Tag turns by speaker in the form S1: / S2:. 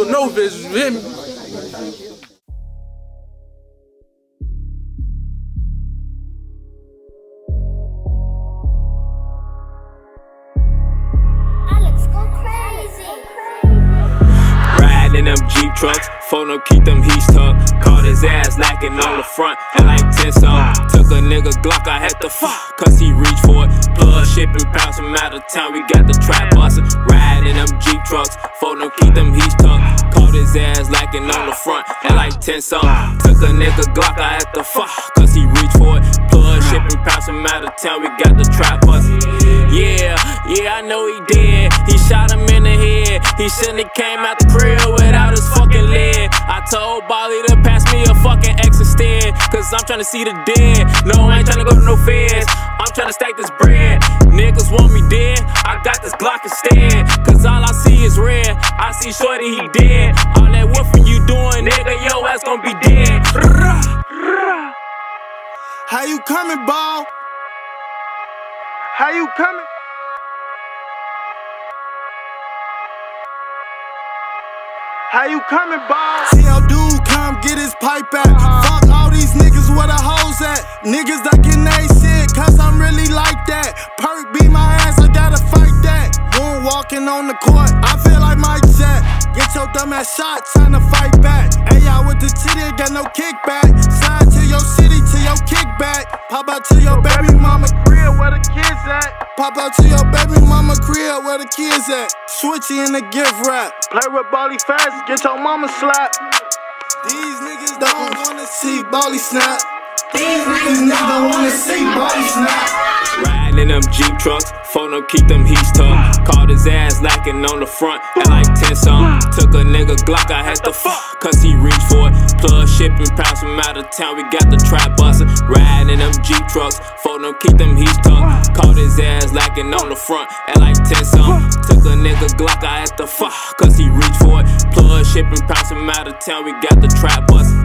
S1: with no vision, you hear me?
S2: Alex, go crazy.
S3: Riding in Jeep trucks, phone up, keep them heat tucked. Caught his ass lacking on the front, and like 10 some. Took a nigga Glock, I had to fuck, cause he reached for it. Plug shipping pounds from out of town, we got the trap bustin'. His ass lacking on the front, and like 10 some. Took a nigga Glock, I had to fuck, cause he reached for it. Plug shipping pounds from out of town, we got the trap bustin'. Yeah, yeah, I know he did. He shot him in the head. He shouldn't have came out the crib without his fucking lid. I told Bally to pass me a fucking X instead. Cause I'm tryna see the dead. No, I ain't tryna go to no feds. I'm tryna stack this bread. Niggas want me dead. I got this Glock instead. Cause all I see is red. I see Shorty, he dead.
S4: How you coming, ball? How you coming? How you coming, ball? See how dude come get his pipe back. Uh-huh. Fuck all these niggas where the hoes at. Niggas ducking they shit, cause I'm really like that. Perk beat my ass, I gotta fight that. Moon walking on the court, I feel like Mike Jack. Get your dumb ass shot, trying to fight back. Hey, y'all with the titty, got no kickback. Pop out to your baby mama crib, where the kids at? Pop out to your baby mama crib, where the kids at? Switchy in the gift wrap. Play with Bally fast, get your mama slapped. These niggas don't wanna see Bally snap. These niggas never wanna see Bally snap.
S3: Riding in them Jeep trucks, phone up, keep them heat tucked. Caught his ass lacking on the front, at like 10 some. Took a nigga Glock, I had to fuck, cause he reached for it. Plug shipping pounds from out of town, we got the trap bustin'. Riding in them Jeep trucks, phone up, keep them heat tucked. Caught his ass lacking on the front, at like 10 some. Took a nigga Glock, I had to fuck, cause he reached for it. Plug shipping pounds from out of town, we got the trap bustin'.